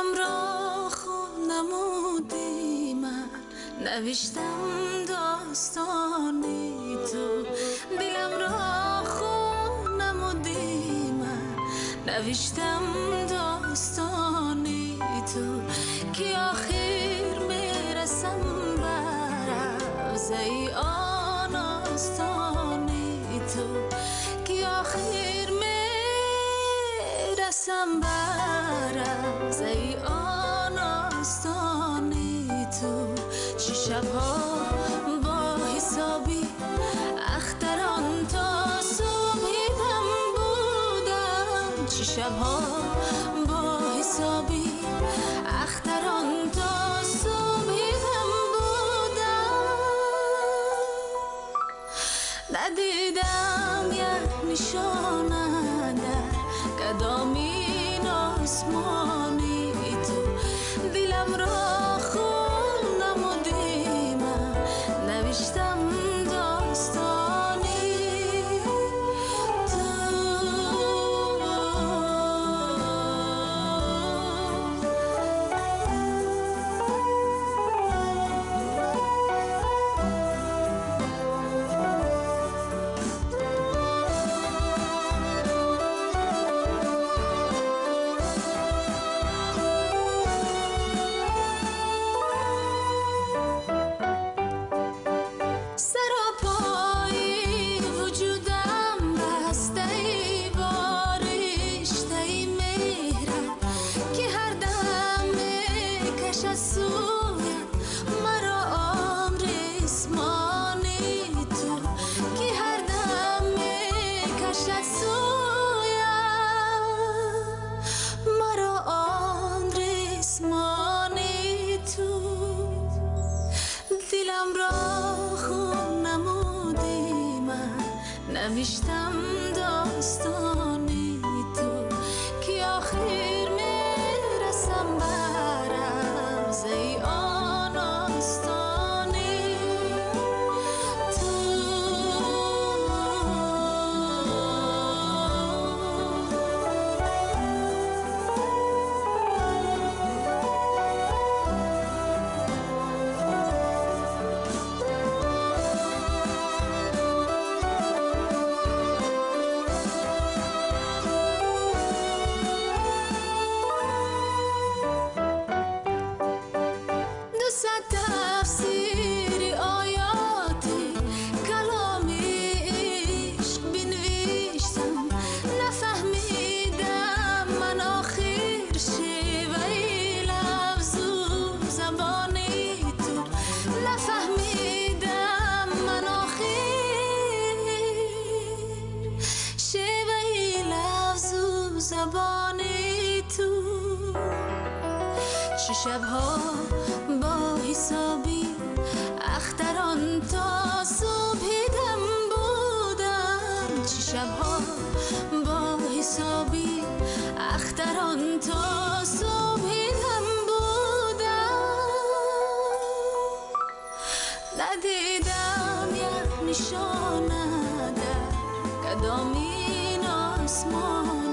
دلم را خون نمودی من. نوشتم داستانی تو. دلم را خون نمودی من. نوشتم داستانی تو. که آخر می‌رسم بر ای آن آستانی تو. که آخر می‌رسم بر ای آن آستانی تو. چی شبها با حسابی اختران تا صبحی بودم. چی شبها با حسابی اختران تا صبحی بودم. ندیدم یک نشانه در قدامین آسمانی تو دلم را خون نوشتم داستانی چه شبها با حسابی اختران تا صبح دم بودم. چه شبها با حسابی اختران تا صبح دم بودم. ندیدم یک نشانه در قدامین آسمانی